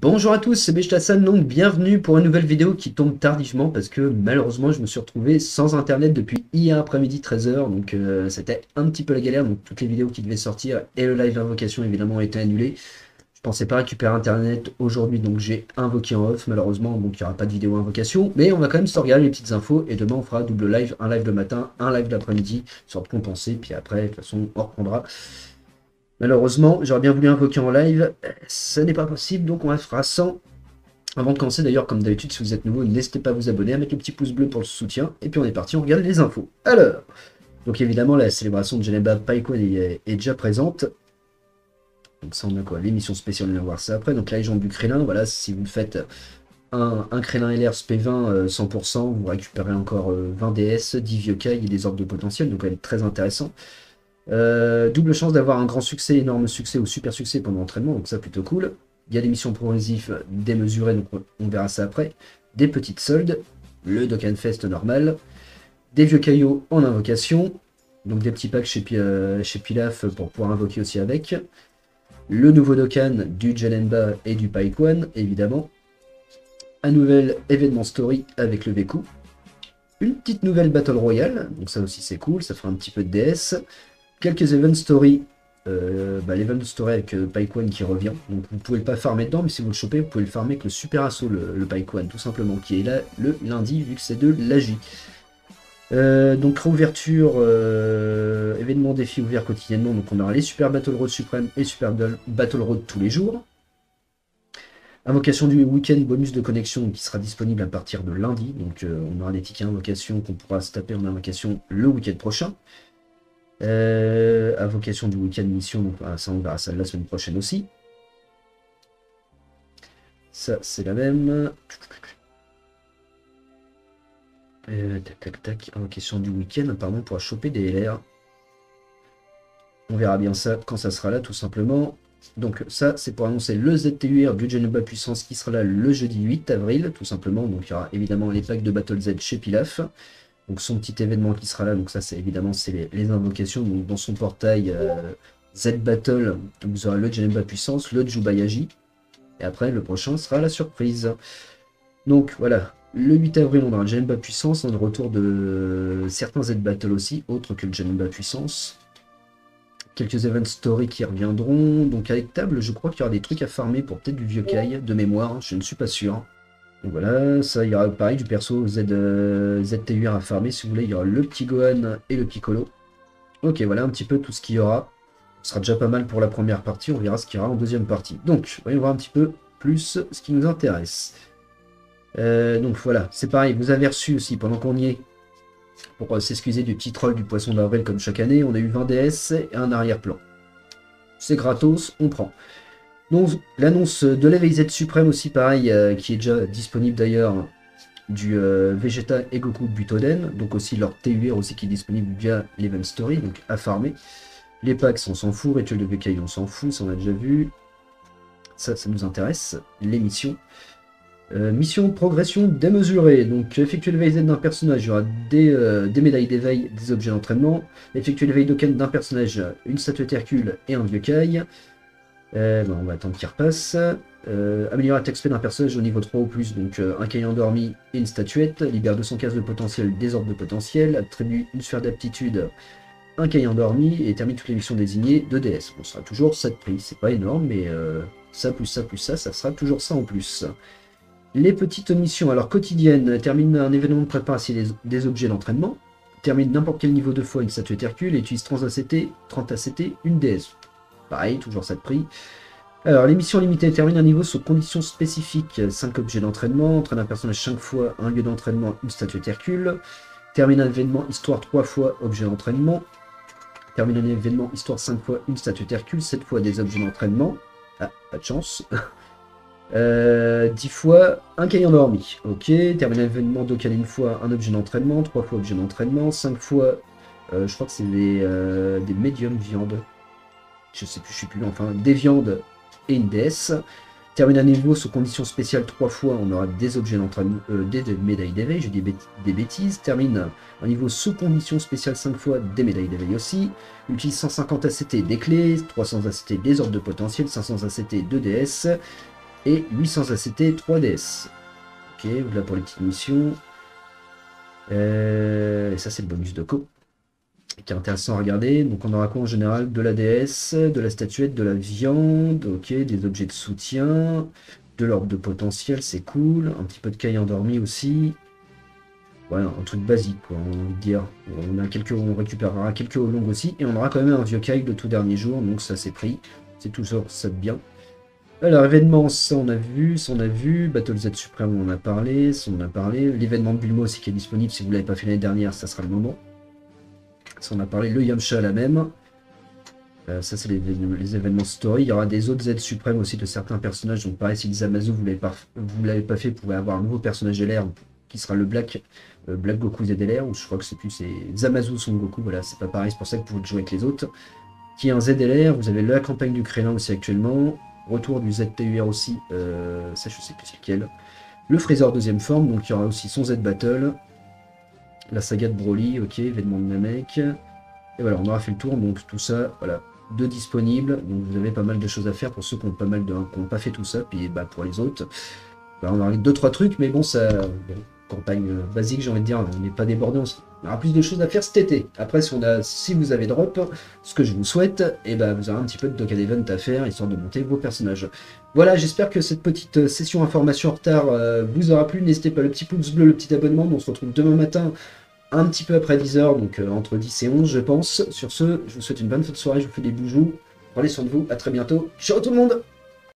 Bonjour à tous, c'est Bechtassan, donc bienvenue pour une nouvelle vidéo qui tombe tardivement parce que malheureusement je me suis retrouvé sans internet depuis hier après-midi 13h, donc euh, c'était un petit peu la galère, donc toutes les vidéos qui devaient sortir et le live invocation évidemment ont été annulés. Je pensais pas récupérer internet aujourd'hui, donc j'ai invoqué en off malheureusement, donc il n'y aura pas de vidéo invocation, mais on va quand même se regarder les petites infos et demain on fera double live, un live le matin, un live l'après-midi, sorte compenser, puis après de toute façon on reprendra. Malheureusement, j'aurais bien voulu invoquer en live, ça n'est pas possible, donc on fera sans. Avant de commencer d'ailleurs, comme d'habitude, si vous êtes nouveau, n'hésitez pas à vous abonner, à mettre le petit pouce bleu pour le soutien, et puis on est parti, on regarde les infos. Alors, donc évidemment, la célébration de Geneba Paikwan est, est, déjà présente. Donc ça, on a quoi L'émission spéciale, on va voir ça après. Donc la légende du Krélin, voilà, si vous faites un, un LR SP20 100%, vous récupérez encore 20 DS, 10 vieux cailles et des ordres de potentiel, donc elle est très intéressant. Euh, double chance d'avoir un grand succès, énorme succès ou super succès pendant l'entraînement, donc ça plutôt cool. Il y a des missions progressives démesurées, donc on verra ça après. Des petites soldes, le Dokkan Fest normal, des vieux caillots en invocation, donc des petits packs chez, euh, Pilaf pour pouvoir invoquer aussi avec. Le nouveau Dokkan du Jalenba et du Paikwan, évidemment. Un nouvel événement story avec le Veku. Une petite nouvelle Battle Royale, donc ça aussi c'est cool, ça fera un petit peu de DS quelques event story. Euh, bah, L'event story avec euh, qui revient. Donc vous pouvez pas farmer dedans, mais si vous le chopez, vous pouvez le farmer avec le super assaut, le, le tout simplement, qui est là le lundi, vu que c'est de l'AGI. Euh, donc réouverture, euh, événement défi ouvert quotidiennement, donc on aura les Super Battle Road Suprême et Super Battle Road tous les jours. Invocation du week-end, bonus de connexion qui sera disponible à partir de lundi, donc on aura des tickets invocation qu'on pourra se taper en invocation le week-end prochain. Euh, invocation du week-end mission, donc ah, ça on verra ça la semaine prochaine aussi. Ça c'est la même. Euh, tac tac tac, invocation du week-end, apparemment pour choper des LR. On verra bien ça quand ça sera là tout simplement. Donc ça c'est pour annoncer le ZTUR du Genova Puissance qui sera là le jeudi 8 avril tout simplement. Donc il y aura évidemment les packs de Battle Z chez Pilaf. Donc son petit événement qui sera là, donc ça c'est évidemment c'est les, invocations. Donc dans son portail euh, Z Battle, vous aurez le Janemba Puissance, le Jubayaji. Et après le prochain sera la surprise. Donc voilà, le 8 avril on aura le Janemba Puissance, on a le retour de certains Z Battle aussi, autres que le Janemba Puissance. Quelques events story qui reviendront. Donc avec table, je crois qu'il y aura des trucs à farmer pour peut-être du vieux Kai de mémoire, je ne suis pas sûr. Donc voilà, ça, il y aura pareil du perso Z, euh, ZTUR à farmer. Si vous voulez, il y aura le petit Gohan et le Piccolo. Ok, voilà un petit peu tout ce qu'il y aura. Ce sera déjà pas mal pour la première partie. On verra ce qu'il y aura en deuxième partie. Donc, voyons voir un petit peu plus ce qui nous intéresse. Euh, donc voilà, c'est pareil. Vous avez reçu aussi, pendant qu'on y est, pour euh, s'excuser du petit troll du poisson d'avril comme chaque année, on a eu 20 DS et un arrière-plan. C'est gratos, on prend. L'annonce de l'éveil Z suprême aussi pareil, euh, qui est déjà disponible d'ailleurs du euh, Vegeta et Goku Butoden, donc aussi leur TUR aussi qui est disponible via l'Event Story, donc à farmer. Les packs, on s'en fout, Rituel de VK, on s'en fout, ça on a déjà vu. Ça, ça nous intéresse. Les missions. Euh, mission progression démesurée. Donc, effectuer l'éveil Z d'un personnage, il y aura des, des médailles d'éveil, des objets d'entraînement. Effectuer l'éveil d'Oken d'un personnage, une statuette Hercule et un vieux Kai. Euh, on va attendre qu'il repasse. Euh, améliorer la XP d'un personnage au niveau 3 ou plus, donc euh, un cahier endormi et une statuette. Libère 200 cases de potentiel, des ordres de potentiel. Attribue une sphère d'aptitude, un cahier endormi et termine toutes les missions désignées de DS. On sera toujours 7 prix, c'est pas énorme, mais ça plus ça plus ça, ça sera toujours ça en plus. Les petites missions, alors quotidiennes, termine un événement de préparation des, des objets d'entraînement. Termine n'importe quel niveau de fois une statuette Hercule et utilise 30 ACT, 30 ACT, une DS. Pareil, toujours ça de prix. Alors, l'émission limitée termine un niveau sous conditions spécifiques. 5 objets d'entraînement, entraîne un personnage 5 fois, un lieu d'entraînement, une statue Hercule. Termine un événement histoire 3 fois, objet d'entraînement. Termine un événement histoire 5 fois, une statue Hercule, 7 fois des objets d'entraînement. Ah, pas de chance. Euh, 10 fois un cahier endormi. Ok. Termine un événement d'Okan une fois, un objet d'entraînement. 3 fois objet d'entraînement. 5 fois, euh, je crois que c'est des, euh, des médiums viande je sais plus, je sais plus, enfin, des viandes et une DS. Termine un niveau sous conditions spéciales trois fois, on aura des objets d'entraînement, euh, des, médailles d'éveil, je dis des bêtises. Termine un niveau sous conditions spéciales 5 fois, des médailles d'éveil aussi. Utilise 150 ACT des clés, 300 ACT des ordres de potentiel, 500 ACT de DS. et 800 ACT 3DS. Ok, voilà pour les petites missions. Euh, et ça, c'est le bonus de co. Qui est intéressant à regarder. Donc, on aura quoi en général De la DS, de la statuette, de la viande, ok, des objets de soutien, de l'ordre de potentiel, c'est cool. Un petit peu de caille endormi aussi. Voilà, un truc basique, quoi, on va dire. On, a on récupérera quelques longues aussi. Et on aura quand même un vieux caille de tout dernier jour. Donc, ça, c'est pris. C'est toujours ça de bien. Alors, événement, ça on a vu, ça on a vu. Battle Z Supreme, on en a parlé, on a parlé. L'événement de Bulma aussi qui est disponible, si vous ne l'avez pas fait l'année dernière, ça sera le moment. Ça on a parlé. Le Yamcha, la même. Euh, ça, c'est les, événements story. Il y aura des autres Z Suprêmes aussi de certains personnages. Donc, pareil, si les vous ne l'avez pas fait, vous pouvez avoir un nouveau personnage LR qui sera le Black, euh, Goku ZLR. Ou je crois que c'est plus c'est Zamazu Son Goku. Voilà, c'est pas pareil, c'est pour ça que vous pouvez jouer avec les autres. Qui est un ZLR. Vous avez la campagne du Krélin aussi actuellement. Retour du ZTUR aussi, euh, ça je sais plus lequel. Le Freezer deuxième forme, donc il y aura aussi son Z Battle. La saga de Broly, ok, événement de Namek. Et voilà, on aura fait le tour, donc tout ça, voilà, de disponible. Donc vous avez pas mal de choses à faire pour ceux qui ont pas mal de, qui n'ont pas fait tout ça, puis bah, pour les autres. Bah, on aura deux trois trucs, mais bon, ça, campagne euh, basique, j'ai envie de dire, on pas débordé, on aura plus de choses à faire cet été. Après, si, vous avez drop, ce que je vous souhaite, et eh ben, vous aurez un petit peu de Dokkan Event à faire, histoire de monter vos personnages. Voilà, j'espère que cette petite euh, session information en retard euh, vous aura plu. N'hésitez pas le petit pouce bleu, le petit abonnement. On se retrouve demain matin, un petit peu après 10h, donc entre 10 et 11, je pense. Sur ce, je vous souhaite une bonne fin de soirée, je vous fais des bijoux. Prenez soin de vous, à très bientôt. Ciao tout le monde